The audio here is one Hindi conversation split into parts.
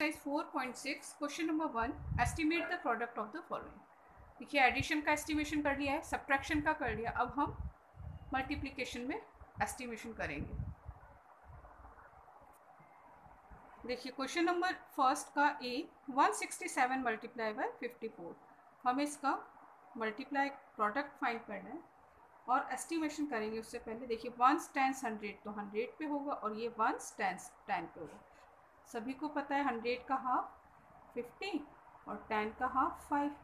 Exercise 4.6 question number one estimate the product of the following देखिए एडिशन का एस्टिमेशन कर लिया है सब्ट्रैक्शन का कर लिया, अब हम मल्टीप्लिकेशन में एस्टिमेशन करेंगे। देखिए क्वेश्चन नंबर फ़र्स्ट का ए 167 मल्टीप्लाई बाय 54 हमें इसका मल्टीप्लाई प्रोडक्ट फाइंड करना है और एस्टिमेशन करेंगे उससे पहले। देखिए वंस टेंस हंड्रेड तो हंड्रेड पे होगा और ये वंस टेंस टेन पे होगा। सभी को पता है हंड्रेड का हाफ़ फिफ्टी और टेन का हाफ़ फाइव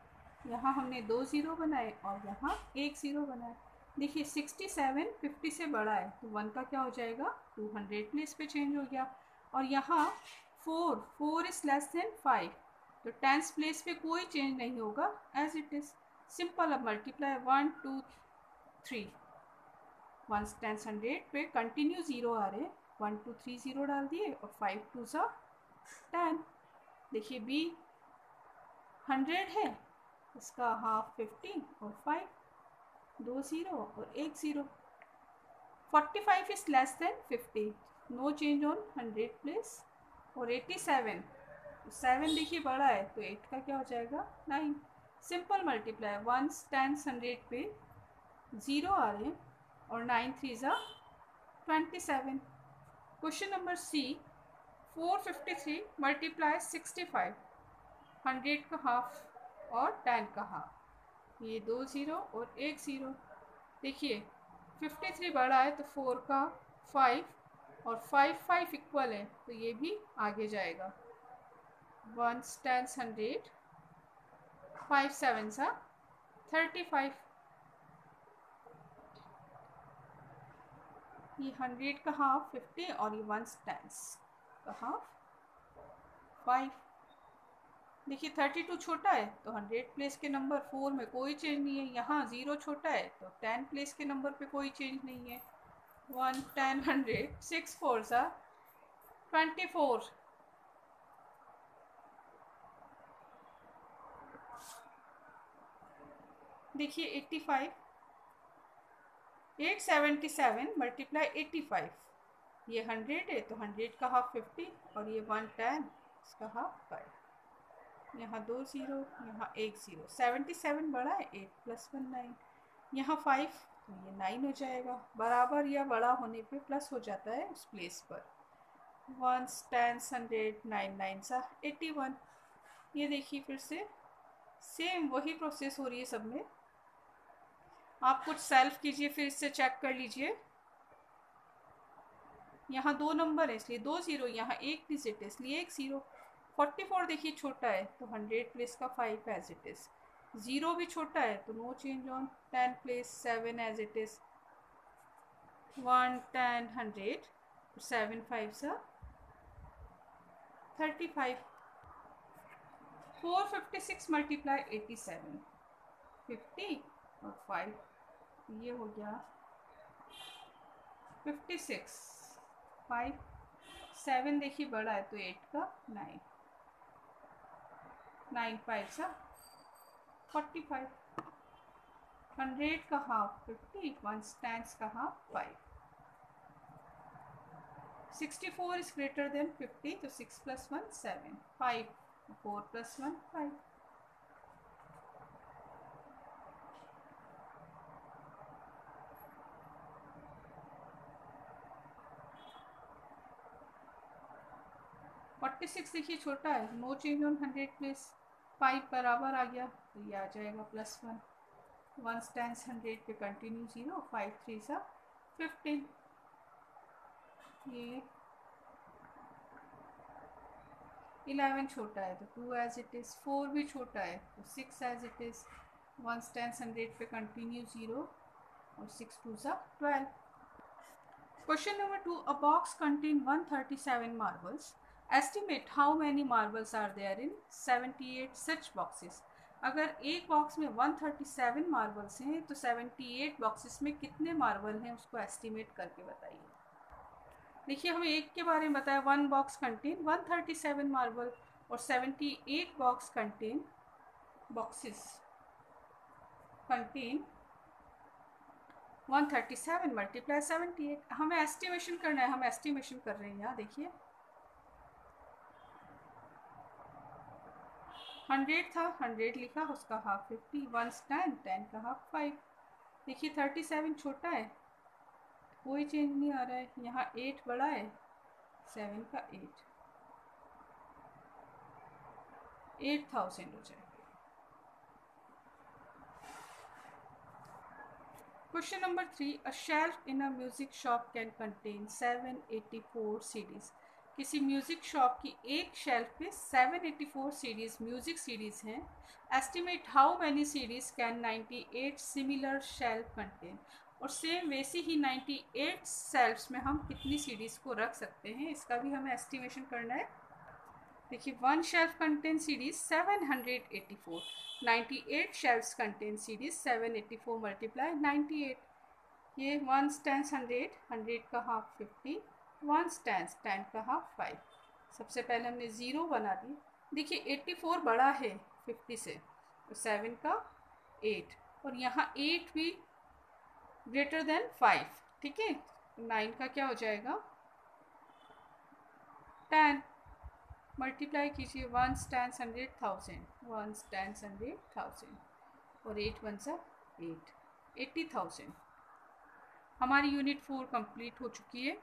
यहाँ हमने दो ज़ीरो बनाए और यहाँ एक ज़ीरो बनाए. देखिए सिक्सटी सेवन फिफ्टी से बड़ा है तो वन का क्या हो जाएगा? टू हंड्रेड प्लेस पे चेंज हो गया. और यहाँ four four is less than five तो टेंस प्लेस पे कोई चेंज नहीं होगा एज इट इज़ सिंपल अब multiply one two three one tens hundred पे कंटिन्यू ज़ीरो आ रहे वन टू थ्री ज़ीरो डाल दिए और फाइव टू सा टेन। देखिए बी हंड्रेड है, इसका हाफ़ फिफ्टीन और फाइव दो ज़ीरो और एक zero. Forty five is less than fifty, no change on hundred place और एटी सेवन। सेवन देखिए बड़ा है तो एट का क्या हो जाएगा? Nine. Simple multiply one tens hundred पे ज़ीरो आ रहे हैं और नाइन थ्री ज़ा twenty seven. Question number C 453 multiply 65 hundred का हाफ़ और टेन का हाफ़। ये दो ज़ीरो और एक ज़ीरो। देखिए 53 बड़ा है तो फोर का फाइव और फाइव फाइव इक्वल है तो ये भी आगे जाएगा। One tens hundred, five seven सा, थर्टी फाइव। ये हंड्रेड का हाफ़, फिफ्टी और ये वन टेंस का हाफ़ फाइव देखिए थर्टी टू छोटा है तो हंड्रेड प्लेस के नंबर फोर में कोई चेंज नहीं है। यहाँ ज़ीरो छोटा है तो टेन प्लेस के नंबर पे कोई चेंज नहीं है। One ten hundred six four सा ट्वेंटी फोर देखिए eighty five eight seventy seven multiply eighty five. ये हंड्रेड है तो हंड्रेड का हाफ़ फिफ्टी और ये वन टेन, इसका हाफ़ फाइव। यहाँ दो ज़ीरो, यहाँ एक ज़ीरो। सेवेंटी सेवन बड़ा है, एट प्लस वन नाइन। यहाँ फाइव तो ये नाइन हो जाएगा। बराबर या बड़ा होने पे प्लस हो जाता है उस प्लेस पर। One ten hundred, nine nine सा, एट्टी वन। ये देखिए फिर से। सेम वही प्रोसेस हो रही है सब में। आप कुछ सेल्फ कीजिए, फिर इससे चेक कर लीजिए। यहाँ दो नंबर है, इसलिए दो ज़ीरो यहाँ एक डिजिट है इसलिए एक ज़ीरो फोर्टी फोर देखिए, छोटा है तो हंड्रेड प्लेस का five as it is zero भी छोटा है तो no change on ten place seven as it is one ten hundred seven five सा thirty five four fifty six multiply eighty seven fifty और फाइव ये हो गया फिफ्टी सिक्स फाइव सेवन देखिए बड़ा है तो एट का नाइन नाइन फाइव सा? फोर्टी फाइव हंड्रेड का हाफ़ फिफ्टी वन स्टैंड का half five sixty four is greater than fifty तो six plus one seven five four plus one five forty six देखिए, छोटा है। No change on hundred place five बराबर आ गया तो ये आ जाएगा plus one one stand hundred पे कंटिन्यू ज़ीरो फाइव थ्री सा फिफ्टीन ये इलेवन छोटा है तो two as it is four भी छोटा है तो six as it is one stand hundred पे कंटिन्यू ज़ीरो और सिक्स टू सा twelve question number two a box contain one thirty seven marbles estimate how many marbles are there in 78 such boxes अगर एक बॉक्स में 137 मार्बल्स हैं तो 78 बॉक्सेस में कितने मार्बल हैं उसको एस्टिमेट करके बताइए। देखिए, हमें एक के बारे में बताया वन बॉक्स कंटेन 137 मार्बल और 78 box contain boxes contain 137 multiply 78 हमें एस्टिमेशन करना है, हम एस्टिमेशन कर रहे हैं, यहाँ देखिए। हंड्रेड था, हंड्रेड लिखा, उसका half fifty one ten ten का हाफ़ फाइव देखिए थर्टी सेवन छोटा है, कोई चेंज नहीं आ रहा है। यहाँ एट बड़ा है सेवन का एट एट थाउज़ेंड हो जाएगा। Question number three a shelf in a music shop can contain seven eighty four CDs किसी म्यूज़िक शॉप की एक शेल्फ पे 784 सीरीज़ म्यूज़िक सीरीज़ हैं। Estimate how many series can 98 similar shelf contain और सेम वैसी ही 98 सेल्फ्स में हम कितनी सीरीज़ को रख सकते हैं? इसका भी हमें एस्टिमेशन करना है। देखिए one shelf contain CDs 784 98 shelfs contain CDs 784 multiply 98 ये वन स्टैंड हंड्रेड हंड्रेड का half fifty one stand ten का हाफ़ फाइव सबसे पहले हमने ज़ीरो बना दी देखिए एट्टी फोर बड़ा है फिफ्टी से तो सेवन का एट और यहाँ एट भी ग्रेटर देन फाइव ठीक है? नाइन का क्या हो जाएगा? टेन मल्टीप्लाई कीजिए one stand hundred thousand one stand hundred thousand और एट वन सा एट एट्टी थाउज़ेंड हमारी यूनिट फोर कंप्लीट हो चुकी है।